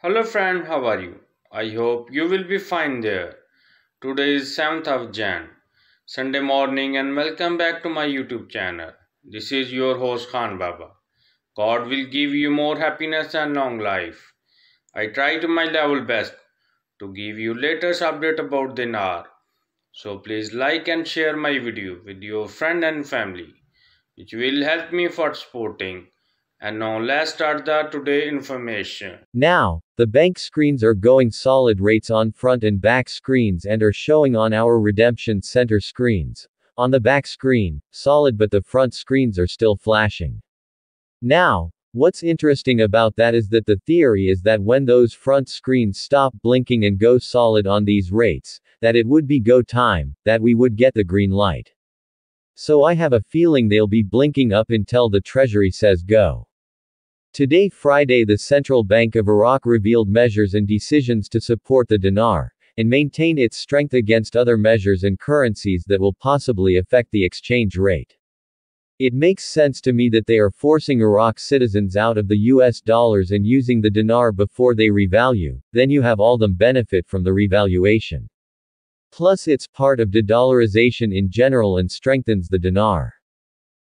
Hello friend, how are you? I hope you will be fine there. Today is 7th of Jan, Sunday morning and welcome back to my YouTube channel. This is your host Khan Baba. God will give you more happiness and long life. I try to my level best to give you latest update about dinar. So please like and share my video with your friend and family which will help me for supporting and now let's start the today information. Now, the bank screens are going solid rates on front and back screens and are showing on our redemption center screens. On the back screen, solid but the front screens are still flashing. Now, what's interesting about that is that the theory is that when those front screens stop blinking and go solid on these rates, that it would be go time, that we would get the green light. So I have a feeling they'll be blinking up until the treasury says go. Today Friday the Central Bank of Iraq revealed measures and decisions to support the dinar, and maintain its strength against other measures and currencies that will possibly affect the exchange rate. It makes sense to me that they are forcing Iraq citizens out of the US dollars and using the dinar before they revalue, then you have all them benefit from the revaluation. Plus it's part of de-dollarization in general and strengthens the dinar.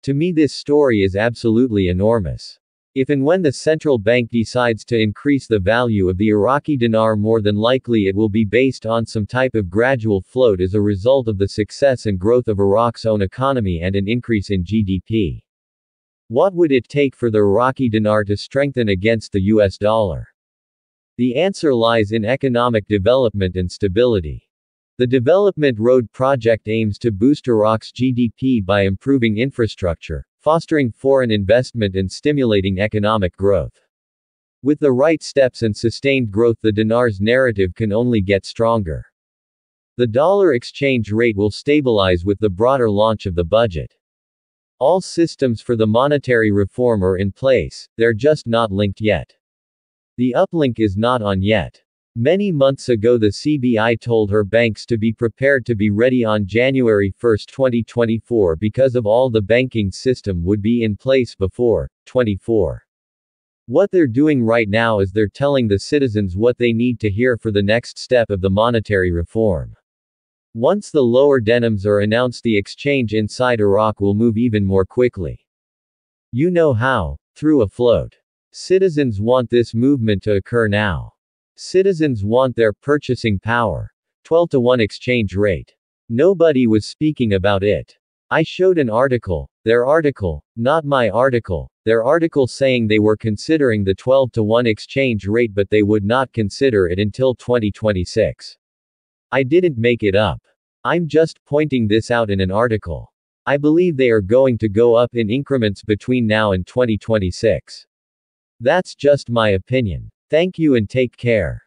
To me this story is absolutely enormous. If and when the central bank decides to increase the value of the Iraqi dinar more than likely it will be based on some type of gradual float as a result of the success and growth of Iraq's own economy and an increase in GDP. What would it take for the Iraqi dinar to strengthen against the US dollar? The answer lies in economic development and stability. The Development Road project aims to boost Iraq's GDP by improving infrastructure, fostering foreign investment and stimulating economic growth. With the right steps and sustained growth the dinar's narrative can only get stronger. The dollar exchange rate will stabilize with the broader launch of the budget. All systems for the monetary reform are in place, they're just not linked yet. The uplink is not on yet. Many months ago the CBI told her banks to be prepared to be ready on January 1, 2024 because of all the banking system would be in place before 24. What they're doing right now is they're telling the citizens what they need to hear for the next step of the monetary reform. Once the lower denoms are announced the exchange inside Iraq will move even more quickly. You know how, through a float. Citizens want this movement to occur now. Citizens want their purchasing power. 12 to 1 exchange rate. Nobody was speaking about it. I showed an article, their article, not my article, their article saying they were considering the 12 to 1 exchange rate but they would not consider it until 2026. I didn't make it up. I'm just pointing this out in an article. I believe they are going to go up in increments between now and 2026. That's just my opinion. Thank you and take care.